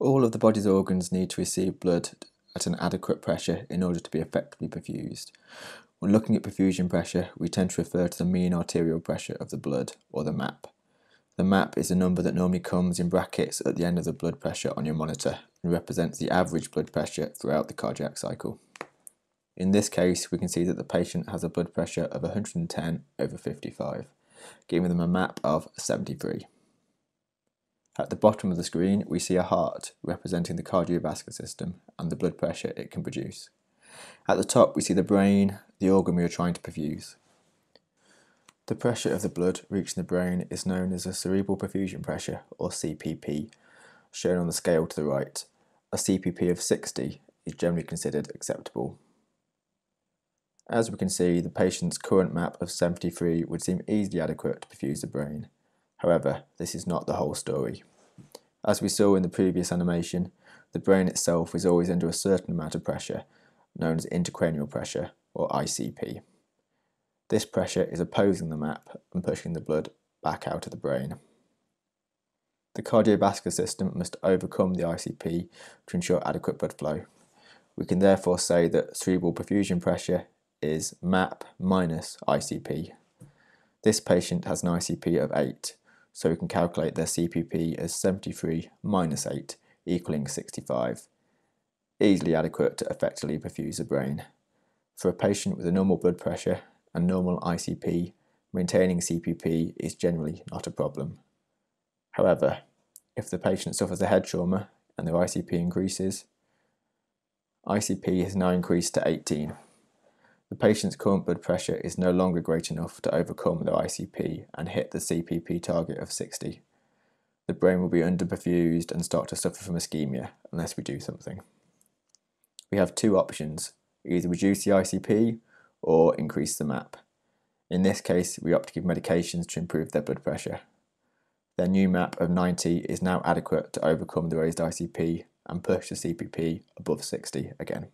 All of the body's organs need to receive blood at an adequate pressure in order to be effectively perfused. When looking at perfusion pressure, we tend to refer to the mean arterial pressure of the blood, or the MAP. The MAP is a number that normally comes in brackets at the end of the blood pressure on your monitor and represents the average blood pressure throughout the cardiac cycle. In this case, we can see that the patient has a blood pressure of 110 over 55, giving them a MAP of 73. At the bottom of the screen, we see a heart representing the cardiovascular system and the blood pressure it can produce. At the top, we see the brain, the organ we are trying to perfuse. The pressure of the blood reaching the brain is known as a cerebral perfusion pressure, or CPP, shown on the scale to the right. A CPP of 60 is generally considered acceptable. As we can see, the patient's current map of 73 would seem easily adequate to perfuse the brain. However, this is not the whole story. As we saw in the previous animation, the brain itself is always under a certain amount of pressure, known as intracranial pressure, or ICP. This pressure is opposing the map and pushing the blood back out of the brain. The cardiovascular system must overcome the ICP to ensure adequate blood flow. We can therefore say that cerebral perfusion pressure is MAP minus ICP. This patient has an ICP of 8, so we can calculate their CPP as 73 minus 8 equaling 65. Easily adequate to effectively perfuse the brain. For a patient with a normal blood pressure and normal ICP, maintaining CPP is generally not a problem. However, if the patient suffers a head trauma and their ICP increases, ICP has now increased to 18 the patient's current blood pressure is no longer great enough to overcome the ICP and hit the CPP target of 60. The brain will be underperfused and start to suffer from ischemia unless we do something. We have two options, either reduce the ICP or increase the MAP. In this case, we opt to give medications to improve their blood pressure. Their new MAP of 90 is now adequate to overcome the raised ICP and push the CPP above 60 again.